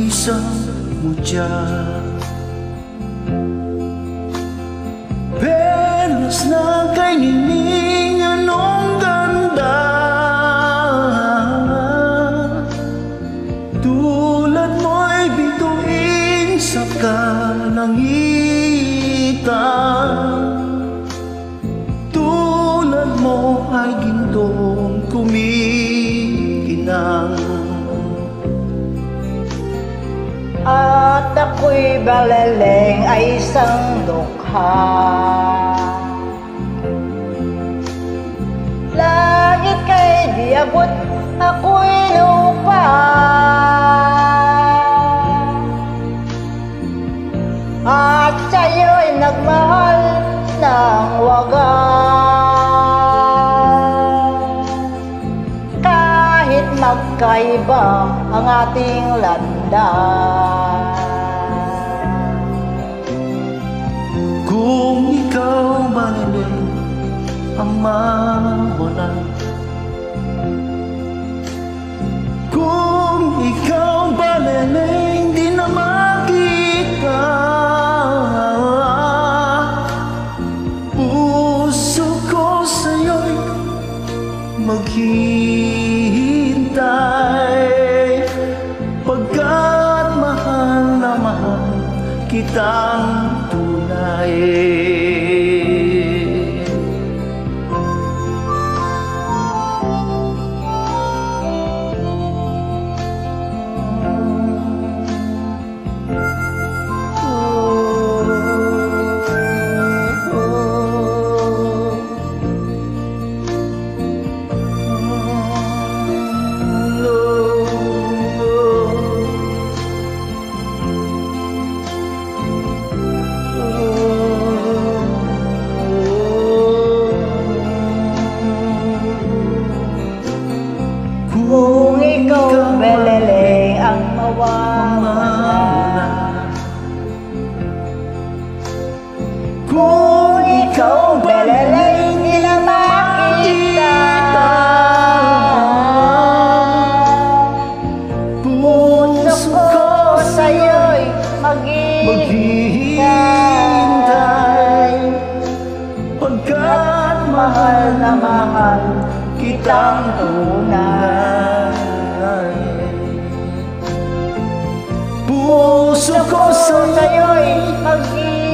isang mutya Perlas na kay nining anong ganda Tulad mo'y bituin sa kalangitan ako'y balaleng ay isang dukha. Langit kay diabot, ako'y lupa. At sa'yo'y nagmahal ng wagas. Kahit magkaiba ang ating landas ang mawala Kung ikaw balalay di na makita Puso ko sa'yo'y maghihintay. Pagkat mahal na mahal kitang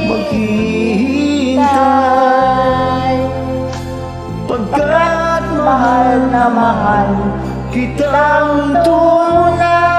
maghihintay. Pagkat Mahal na mahal kitang tunay